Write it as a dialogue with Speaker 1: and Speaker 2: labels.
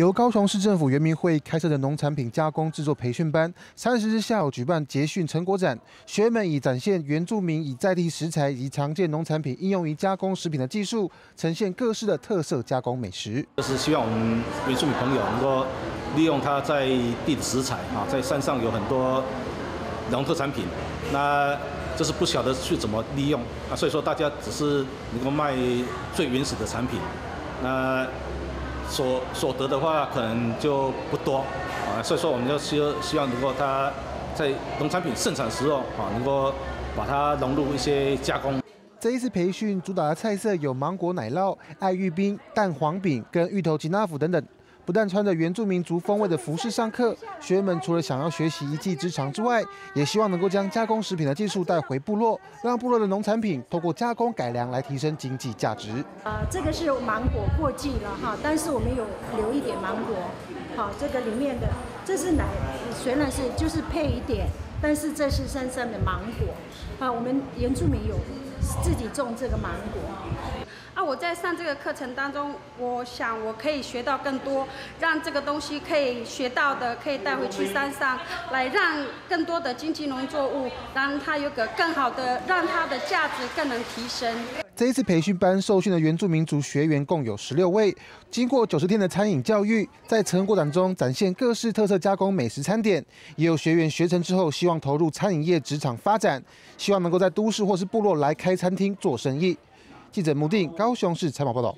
Speaker 1: 由高雄市政府原民会开设的农产品加工制作培训班，三十日下午举办结训成果展，学员们以展现原住民以在地食材以及常见农产品应用于加工食品的技术，呈现各式的特色加工美食。
Speaker 2: 就是希望我们原住民朋友能够利用它在地的食材啊，在山上有很多农特产品，那就是不晓得去怎么利用啊，所以说大家只是能够卖最原始的产品，那。所所得的话，可能就不多啊，所以说我们就希希望能够它在农产品盛产时候啊，能够把它融入一些加工。
Speaker 1: 这一次培训主打的菜色有芒果奶酪、爱玉冰、蛋黄饼跟芋头吉纳福等等。不但穿着原住民族风味的服饰上课，学员们除了想要学习一技之长之外，也希望能够将加工食品的技术带回部落，让部落的农产品透过加工改良来提升经济价值。
Speaker 3: 呃，这个是芒果过季了哈，但是我们有留一点芒果。好，这个里面的这是奶，虽然是就是配一点，但是这是山上的芒果。啊，我们原住民有自己种这个芒果。
Speaker 4: 啊我在上这个课程当中，我想我可以学到更多，让这个东西可以学到的可以带回去山上，来让更多的经济农作物，让它有个更好的，让它的价值更能提升。
Speaker 1: 这一次培训班受训的原住民族学员共有十六位，经过九十天的餐饮教育，在成过程中展现各式特色加工美食餐点，也有学员学成之后希望投入餐饮业职场发展，希望能够在都市或是部落来开餐厅做生意。记者穆定高雄市采访报道。